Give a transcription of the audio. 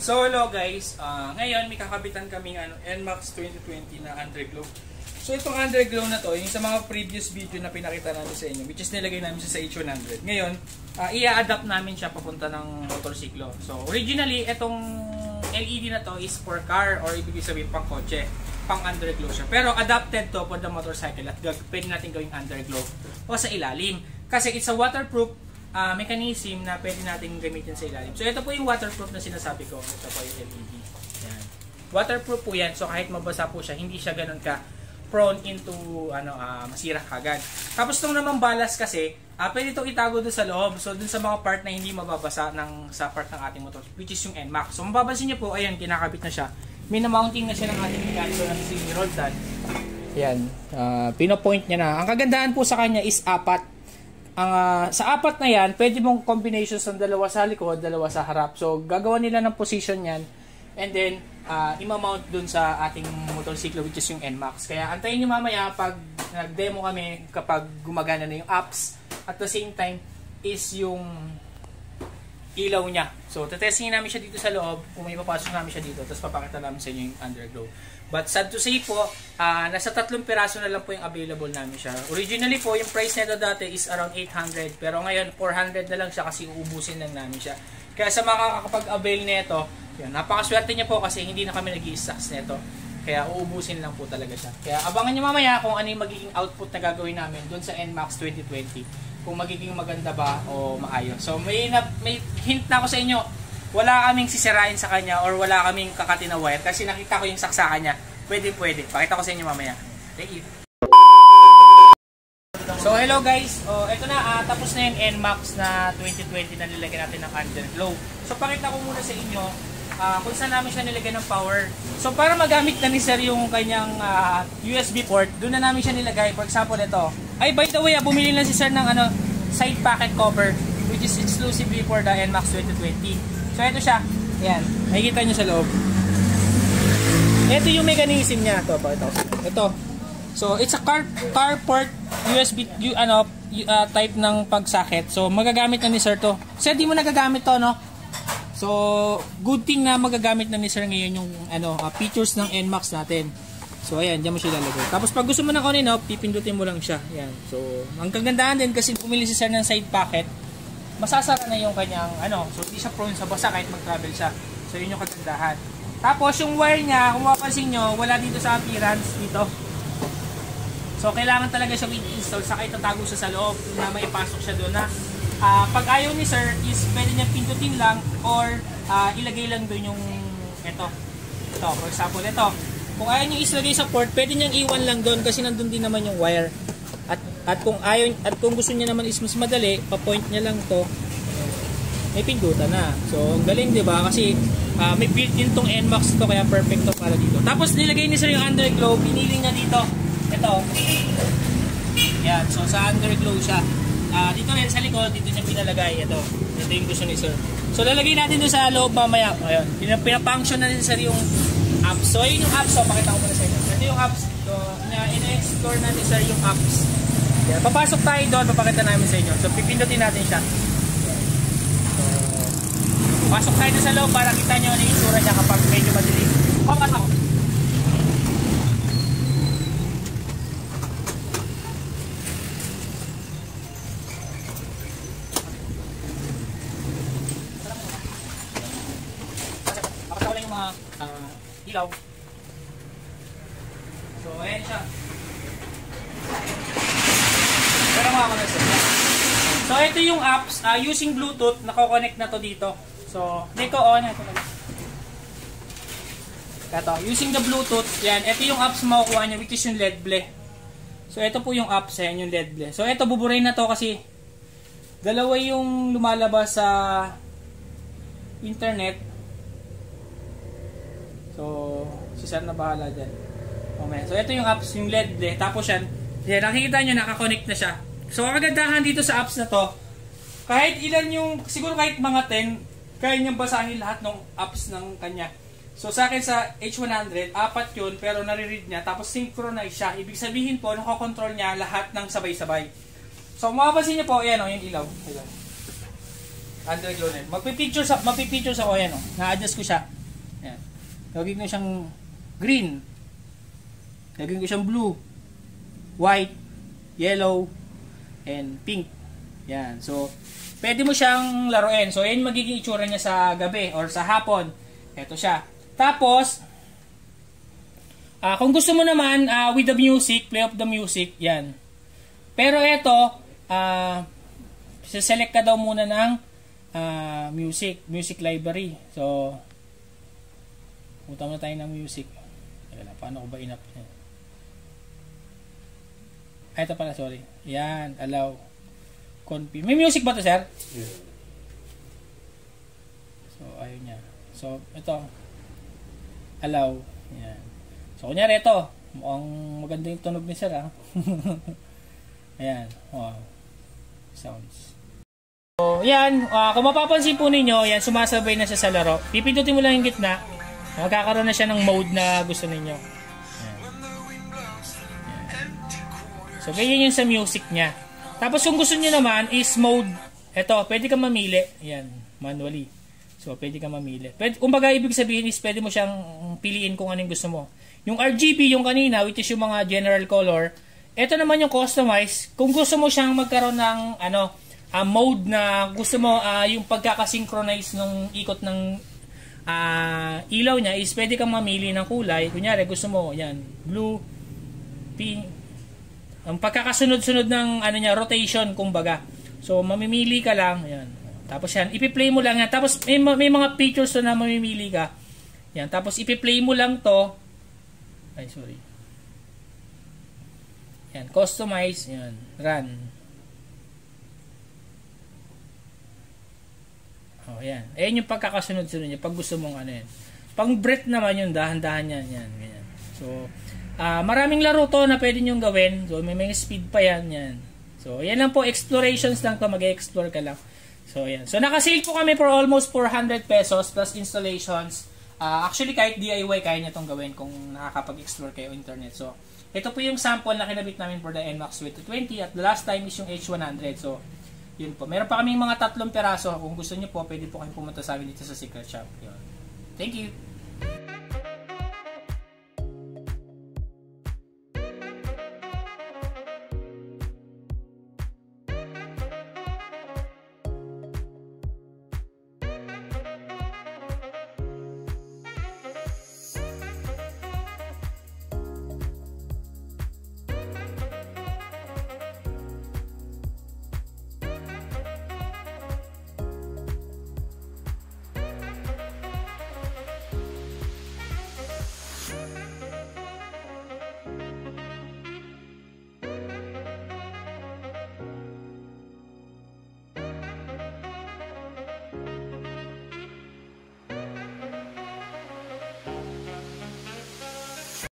So hello guys, Ah, ngayon may kakabitan kaming ano, NMAX 2020 na underglow. So itong underglow na to, yung sa mga previous video na pinakita namin sa inyo, which is nilagay namin sa H100. Ngayon, ah, i-adapt namin siya papunta ng motorsiklo. So originally, itong LED na to is for car or ibig sabihin pang kotse, pang underglow siya. Pero adapted to for the motorcycle at pwede natin gawing underglow o sa ilalim. Kasi it's a waterproof ah, mechanism na pwede natin gamitin sa ilalim. So ito po yung waterproof na sinasabi ko. Ito po yung LED. Yan. Waterproof po yan. So kahit mabasa po siya, hindi siya ganun ka prone into ano ah, masira kagad. Tapos nung naman balas kasi, ah, pwede itong itago doon sa loob. So dun sa mga part na hindi mababasa ng sa part ng ating motor, which is yung NMAX. So mapapansin niyo po, ayan, kinakabit na siya. May na-mounting na siya ng ating mekaniko na si Roldan. Ayan, ah, pinopoint niya na. Ang kagandahan po sa kanya is apat. Ang ah, sa apat na yan, pwede mong combinations ng dalawa sa likod, dalawa sa harap. So gagawa nila ng position yan and then uh, imamount dun sa ating motorsiklo which is yung NMAX. Kaya antayin nyo mamaya pag nag-demo kami kapag gumagana na yung apps at the same time is yung ilaw niya. So, tetestingin namin siya dito sa loob. Kung may papasok namin siya dito, tapos papakita namin sa inyo yung underglow. But sad to say po, ah, nasa tatlong piraso na lang po yung available namin siya. Originally po, yung price nito dati is around 800. Pero ngayon, 400 na lang siya kasi uubusin lang namin siya. Kaya sa mga kakapag-avail nito, yun, napakaswerte niya po kasi hindi na kami nag stocks nito. Kaya uubusin lang po talaga siya. Kaya abangan niyo mamaya kung ano yung magiging output na gagawin namin doon sa NMAX 2020 kung magiging maganda ba o maayos. So may na, may hint na ako sa inyo. Wala kaming sisirain sa kanya or wala kaming kakati na wire kasi nakita ko yung saksakan niya. Pwede pwede. Pakita ko sa inyo mamaya. Thank you. So hello guys. Oh, ito na ah, tapos na yung NMAX na 2020 na nilagyan natin ng underglow. So pakita ko muna sa inyo ah, kung saan namin siya nilagyan ng power. So para magamit na ni sir yung kanyang ah, USB port, doon na namin siya nilagay. For example, ito. Ay, by the way, ah, bumili lang si sir ng ano, side packet cover which is exclusively for the NMAX 2020. So ito siya. Ayan. Makikita nyo sa loob. Ito yung mechanism niya. Ito, inyo. Ito. So, it's a car car port USB you, ano ah, type ng pag-socket. So, magagamit na ni sir to. Sir, di mo nagagamit to, no? So, good thing na magagamit na ni sir ngayon yung ano, ah, features ng NMAX natin. So, ayan, diyan mo siya lalagay. Tapos, pag gusto mo ng kanina, pipindutin mo lang siya. Ayan. So, ang kagandahan din kasi bumili si sir ng side packet, masasara na yung kanyang ano, so hindi siya prone sa basa kahit mag-travel siya. So, yun yung kagandahan. Tapos, yung wire niya, kung mapapansin nyo, wala dito sa appearance dito. So, kailangan talaga siyang i-install saka itatago siya sa loob na maipasok siya doon na ah, pag ayaw ni sir is pwede niya pindutin lang or ah, ilagay lang doon yung ito. Ito, for example, ito. Kung ayaw niyo islagay sa port, pwede niyang iwan lang doon kasi nandun din naman yung wire. At at kung ayaw at kung gusto niya naman is mas madali, pa-point niya lang to. May pindutan na. So, ang galing 'di ba? Kasi ah, may built-in tong NMAX to kaya perfect to para dito. Tapos nilagay ni sir yung underglow, pinili niya dito. Ito. Yan, so sa underglow siya. Ah, dito rin sa likod, dito niya pinalagay. Ito. Ito yung gusto ni sir. So lalagay natin doon sa loob mamaya. Ayun. Pina- Pinapunction na ni sir yung apps. So yun yung apps. So pakita ko muna sa inyo. Ito yung apps. So ina- ina-explore na ni sir yung apps. Yan. Papasok tayo doon. Papakita namin sa inyo. So pipindutin natin siya. So, pasok tayo sa loob para kita nyo ano yung itsura niya kapag medyo madilim. Papasok. Ilaw? So, ayan siya. Pero mga kanas. So, ito yung apps. ah, using Bluetooth, nako-connect na to dito. So, hindi ko on. Ito na. Ito, using the Bluetooth, yan. Ito yung apps makukuha niya, which is yung LED Ble. So, ito po yung apps, yan, yung LED Ble. So, ito, buburayin na to kasi dalawa yung lumalabas sa internet So, si Sir na bahala dyan. Okay. So, ito yung apps, yung LED eh. Tapos yan, yan, nakikita nyo, nakakonect na siya. So, kagandahan dito sa apps na to, kahit ilan yung, siguro kahit mga 10, kaya niyang basahin lahat ng apps ng kanya. So, sa akin sa H100, apat yun, pero nare-read niya, tapos synchronize siya. Ibig sabihin po, nakakontrol niya lahat ng sabay-sabay. So, mapapansin niyo po, yan o, yung ilaw. Ilaw. Underglow net. Magpipicture sa magpipicture sa ko yan oh. Na-adjust ko siya. Yan. Gagawin ko siyang green. Gagawin ko siyang blue, white, yellow, and pink. Yan. So, pwede mo siyang laruin. So, yan magiging itsura niya sa gabi or sa hapon. Ito siya. Tapos, uh, kung gusto mo naman, uh, with the music, play of the music, yan. Pero ito, uh, select ka daw muna ng uh, music, music library. So, punta muna tayo ng music. Teka paano ko ba inap yan? Ay, ito pala, sorry. Yan, allow. Config. May music ba to, sir? Yeah. So, ayun niya. So, ito. Allow. Yan. So, kunyari ito. Mukhang maganda yung tunog ni sir, ha? Ayan. Wow. Sounds. So, yan. Uh, kung mapapansin po ninyo, yan, sumasabay na siya sa laro. Pipindutin mo lang yung gitna. Magkakaroon na siya ng mode na gusto ninyo. So, ganyan yung sa music niya. Tapos, kung gusto niyo naman is mode. Ito, pwede ka mamili. Yan, manually. So, pwede ka mamili. Pwede, kumbaga, ibig sabihin is pwede mo siyang piliin kung anong gusto mo. Yung RGB, yung kanina, which is yung mga general color, ito naman yung customize. Kung gusto mo siyang magkaroon ng ano, uh, mode na gusto mo uh, yung pagkakasynchronize ng ikot ng uh, ilaw niya is pwede kang mamili ng kulay. Kunyari gusto mo yan, blue, pink, ang pagkakasunod-sunod ng ano niya, rotation kumbaga. So mamimili ka lang, yan. Tapos yan, ipi-play mo lang yan. Tapos may, may mga features to na mamimili ka. Yan, tapos ipi-play mo lang to. Ay, sorry. Yan, customize, yan, run. Oh, yan. Ayan yung pagkakasunod-sunod niya pag gusto mong ano yan. Pang breath naman yung dahan-dahan yan. Yan, ganyan. So, uh, maraming laro to na pwede nyo gawin. So, may mga speed pa yan. Yan. So, yan lang po. Explorations lang to. Mag-explore ka lang. So, yan. So, nakasale po kami for almost 400 pesos plus installations. Uh, actually, kahit DIY, kaya nyo itong gawin kung nakakapag-explore kayo internet. So, ito po yung sample na kinabit namin for the NMAX 2020 at the last time is yung H100. So, yun po. Meron pa kaming mga tatlong peraso. Kung gusto niyo po, pwede po kayong pumunta sa amin dito sa Secret Shop. Yun. Thank you.